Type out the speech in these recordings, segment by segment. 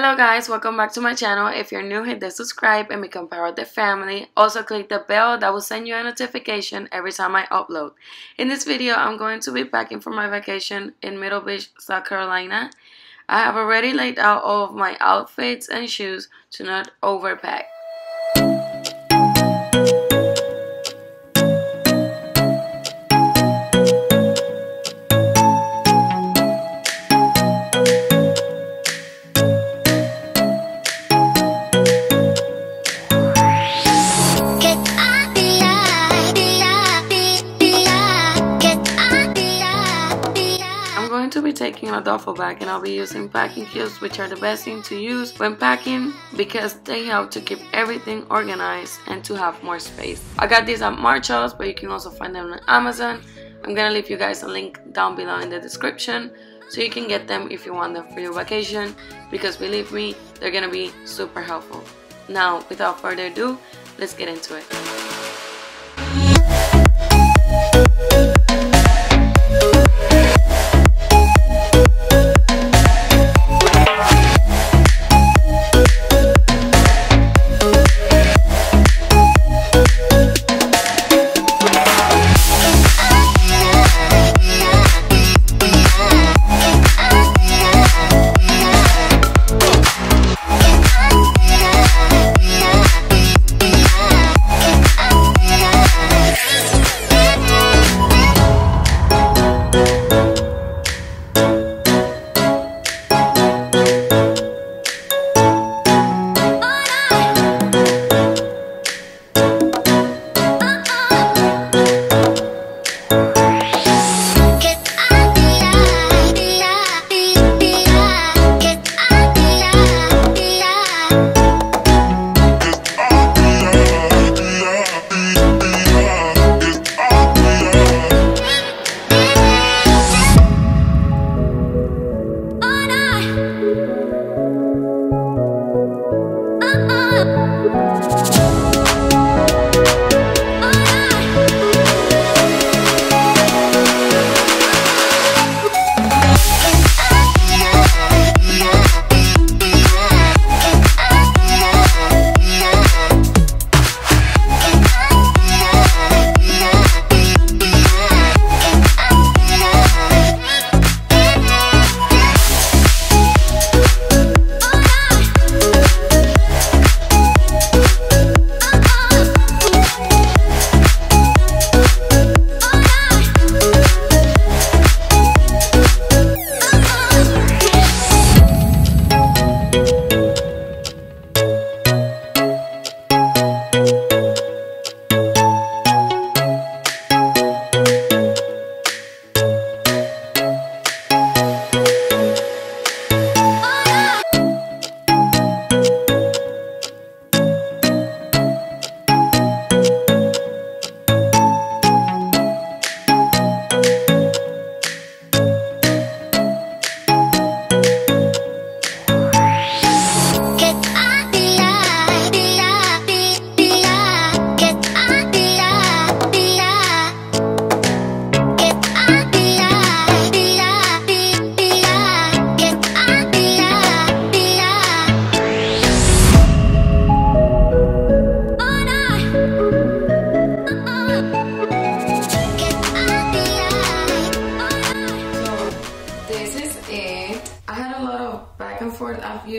Hello guys, welcome back to my channel. If you're new, hit the subscribe and become part of the family. Also click the bell that will send you a notification every time I upload. In this video, I'm going to be packing for my vacation in Myrtle Beach, South Carolina. I have already laid out all of my outfits and shoes to not overpack. A duffel bag and I'll be using packing cubes which are the best thing to use when packing because they help to keep everything organized and to have more space. I got these at Marshalls but you can also find them on Amazon. I'm gonna leave you guys a link down below in the description so you can get them if you want them for your vacation because believe me they're gonna be super helpful. Now without further ado let's get into it. You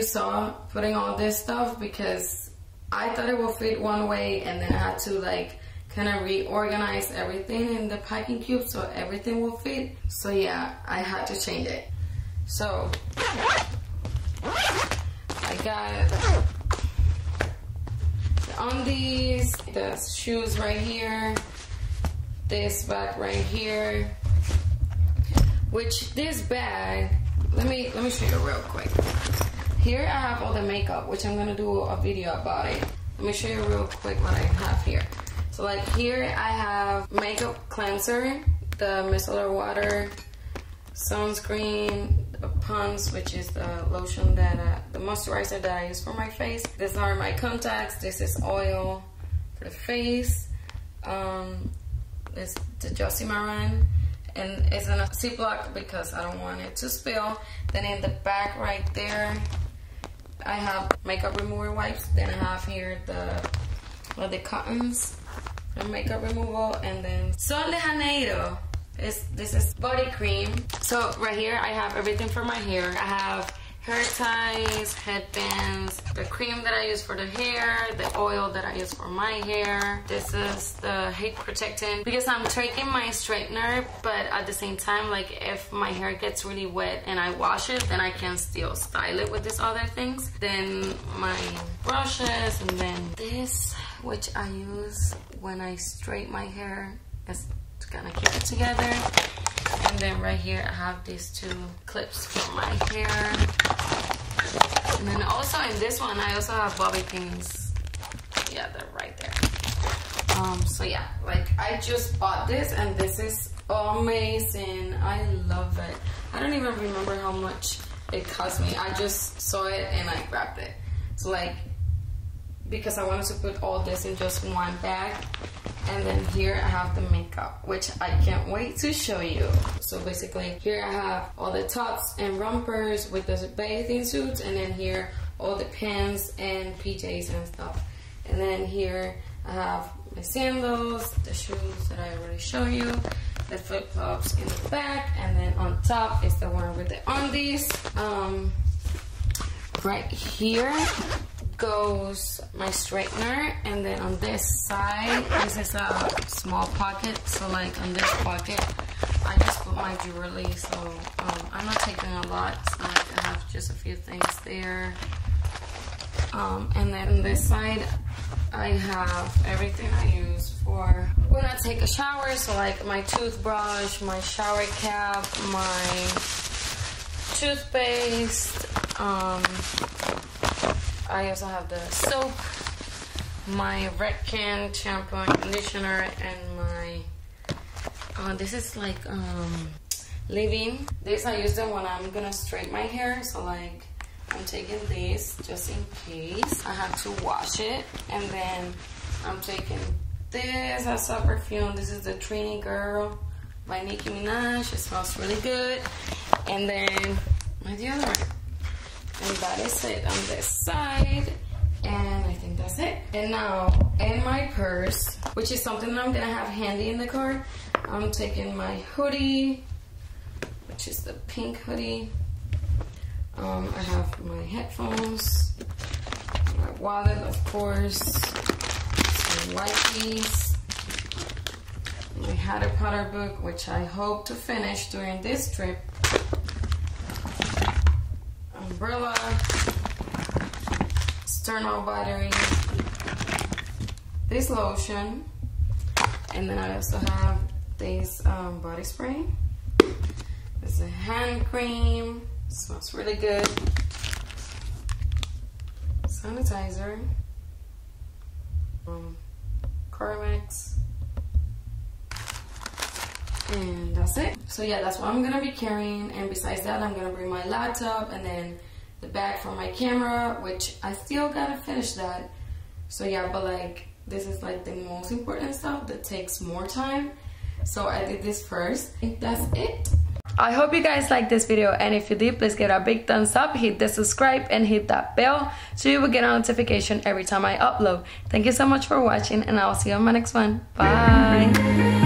saw putting all this stuff because I thought it would fit one way and then I had to like kind of reorganize everything in the packing cube so everything will fit. So yeah, I had to change it. So I got the undies, the shoes right here, this bag right here, which this bag, let me let me show you real quick. Here I have all the makeup, which I'm gonna do a video about it. Let me show you real quick what I have here. So like here I have makeup cleanser, the micellar water, sunscreen, the which is the lotion that, the moisturizer that I use for my face. These are my contacts. This is oil for the face. Um, this the Josie Maran and it's in a Ziploc because I don't want it to spill. Then in the back right there, I have makeup remover wipes. Then I have here the the cottons for makeup removal, and then Sol de Janeiro. Is this is body cream. So right here I have everything for my hair. I have hair ties, headbands, the cream that I use for the hair, the oil that I use for my hair. This is the heat protectant because I'm taking my straightener, but at the same time, like if my hair gets really wet and I wash it, then I can still style it with these other things. Then my brushes and then this, which I use when I straighten my hair. It's gonna keep it together. And then right here, I have these two clips for my hair. And then also in this one, I also have bobby pins. Yeah, they're right there. Um, so yeah, like I just bought this and this is amazing. I love it. I don't even remember how much it cost me. I just saw it and I grabbed it. So like, because I wanted to put all this in just one bag and then here I have the makeup, which I can't wait to show you. So basically, here I have all the tops and rompers with the bathing suits, and then here all the pants and PJs and stuff. And then here I have my sandals, the shoes that I already showed you, the flip flops in the back, and then on top is the one with the undies. Um, right here goes my straightener and then on this side this is a small pocket so like on this pocket I just put my jewelry so um, I'm not taking a lot like I have just a few things there. Um, and then on this side I have everything I use for when I take a shower so like my toothbrush my shower cap my toothpaste um, I also have the soap, my Redken shampoo and conditioner, and my, uh, this is like um, leave-in. This I use them when I'm gonna straighten my hair, so like I'm taking this just in case I have to wash it. And then I'm taking this as a perfume. This is the Trini Girl by Nicki Minaj. It smells really good. And then my deodorant. And that is it on this side. And I think that's it. And now in my purse, which is something that I'm gonna have handy in the car, I'm taking my hoodie, which is the pink hoodie. Um, I have my headphones, my wallet, of course, some wipes, my Harry Potter book, which I hope to finish during this trip umbrella, external battery, this lotion, and then I also have this um, body spray. It's a hand cream, smells really good. Sanitizer, um, Carmex, and that's it. So yeah, that's what I'm gonna be carrying. And besides that, I'm gonna bring my laptop and then the bag for my camera, which I still gotta finish that. So yeah, but like, this is like the most important stuff that takes more time. So I did this first. I that's it. I hope you guys liked this video and if you did, please give it a big thumbs up, hit the subscribe and hit that bell so you will get a notification every time I upload. Thank you so much for watching and I'll see you on my next one. Bye!